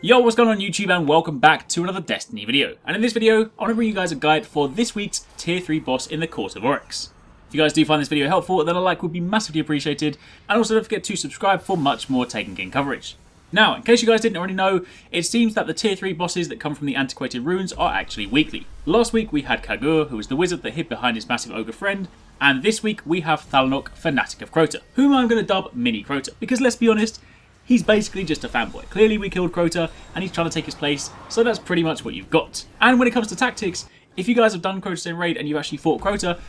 Yo, what's going on YouTube and welcome back to another Destiny video. And in this video, I want to bring you guys a guide for this week's Tier 3 boss in the Court of Oryx. If you guys do find this video helpful, then a like would be massively appreciated, and also don't forget to subscribe for much more Taken King coverage. Now, in case you guys didn't already know, it seems that the Tier 3 bosses that come from the Antiquated Runes are actually weekly. Last week we had Kagur, who was the wizard that hid behind his massive ogre friend, and this week we have Thalnok, Fanatic of Crota, whom I'm going to dub Mini Crota, because let's be honest, he's basically just a fanboy. Clearly we killed Crota, and he's trying to take his place, so that's pretty much what you've got. And when it comes to tactics, if you guys have done Crota's End Raid and you've actually fought Crota,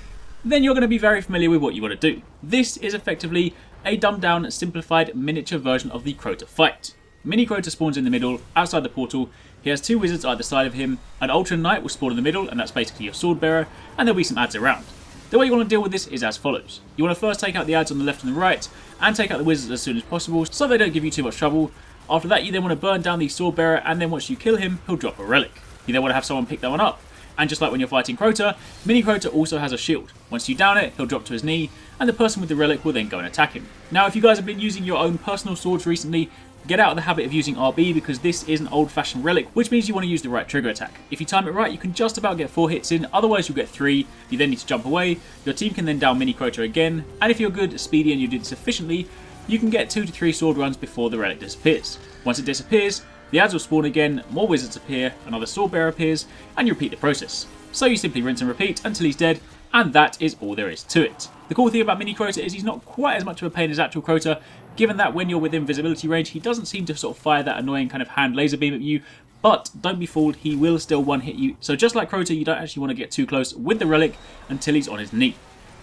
then you're going to be very familiar with what you want to do. This is effectively a dumbed down, simplified miniature version of the Crota fight. Mini Crota spawns in the middle, outside the portal. He has two wizards either side of him. An Ultra Knight will spawn in the middle, and that's basically your sword bearer, and there'll be some ads around. The way you want to deal with this is as follows. You want to first take out the ads on the left and the right, and take out the wizards as soon as possible, so they don't give you too much trouble. After that, you then want to burn down the sword bearer, and then once you kill him, he'll drop a relic. You then want to have someone pick that one up. And just like when you're fighting Crota, Mini Crota also has a shield. Once you down it, he'll drop to his knee, and the person with the relic will then go and attack him. Now, if you guys have been using your own personal swords recently, Get out of the habit of using RB because this is an old-fashioned relic, which means you want to use the right trigger attack. If you time it right, you can just about get 4 hits in, otherwise you'll get 3, you then need to jump away, your team can then down Mini Crota again, and if you're good, speedy and you did sufficiently, you can get 2 to 3 sword runs before the relic disappears. Once it disappears, the ads will spawn again, more wizards appear, another sword bearer appears, and you repeat the process. So you simply rinse and repeat until he's dead, and that is all there is to it. The cool thing about Mini Crota is he's not quite as much of a pain as actual Crota, given that when you're within visibility range, he doesn't seem to sort of fire that annoying kind of hand laser beam at you, but don't be fooled, he will still one-hit you. So just like Crota, you don't actually want to get too close with the Relic until he's on his knee.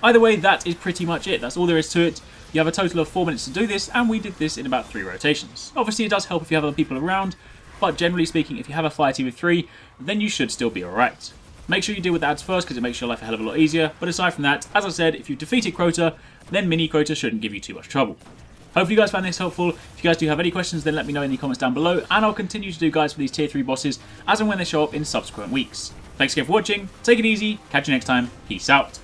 Either way, that is pretty much it. That's all there is to it. You have a total of 4 minutes to do this, and we did this in about 3 rotations. Obviously, it does help if you have other people around, but generally speaking, if you have a fire team of 3, then you should still be alright. Make sure you deal with the ads first because it makes your life a hell of a lot easier, but aside from that, as I said, if you've defeated Crota, then Mini Crota shouldn't give you too much trouble. Hopefully you guys found this helpful. If you guys do have any questions, then let me know in the comments down below, and I'll continue to do guides for these tier 3 bosses as and when they show up in subsequent weeks. Thanks again for watching, take it easy, catch you next time, peace out.